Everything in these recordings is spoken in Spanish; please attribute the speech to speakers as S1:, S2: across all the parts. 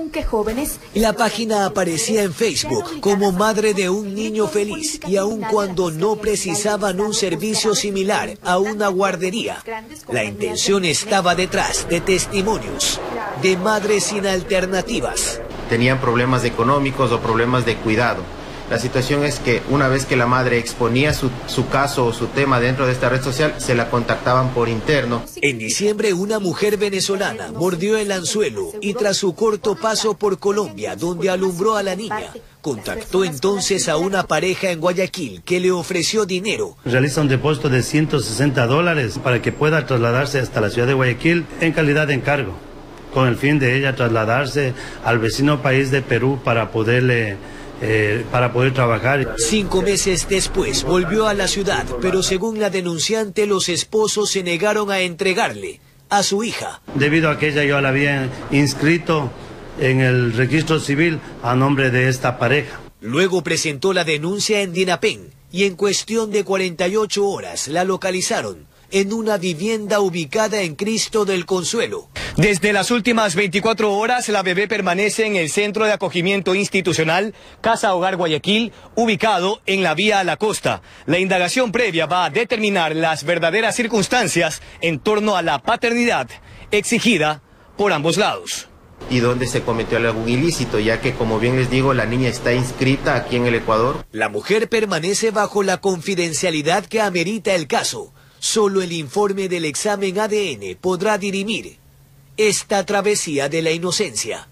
S1: Aunque jóvenes...
S2: La página aparecía en Facebook como madre de un niño feliz y aun cuando no precisaban un servicio similar a una guardería, la intención estaba detrás de testimonios de madres sin alternativas.
S3: Tenían problemas económicos o problemas de cuidado la situación es que una vez que la madre exponía su, caso o su tema dentro de esta red social, se la contactaban por interno.
S2: En diciembre, una mujer venezolana mordió el anzuelo y tras su corto paso por Colombia, donde alumbró a la niña, contactó entonces a una pareja en Guayaquil que le ofreció dinero.
S4: Realiza un depósito de 160 dólares para que pueda trasladarse hasta la ciudad de Guayaquil en calidad de encargo, con el fin de ella trasladarse al vecino país de Perú para poderle eh, para poder trabajar.
S2: Cinco meses después volvió a la ciudad, pero según la denunciante, los esposos se negaron a entregarle a su hija.
S4: Debido a que ella yo la había inscrito en el registro civil a nombre de esta pareja.
S2: Luego presentó la denuncia en Dinapén y en cuestión de 48 horas la localizaron en una vivienda ubicada en Cristo del Consuelo. Desde las últimas 24 horas, la bebé permanece en el Centro de Acogimiento Institucional Casa Hogar Guayaquil, ubicado en la vía a la costa. La indagación previa va a determinar las verdaderas circunstancias en torno a la paternidad exigida por ambos lados
S3: y donde se cometió algún ilícito, ya que como bien les digo, la niña está inscrita aquí en el Ecuador.
S2: La mujer permanece bajo la confidencialidad que amerita el caso. Solo el informe del examen ADN podrá dirimir esta travesía de la inocencia,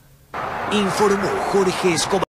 S2: informó Jorge Escobar.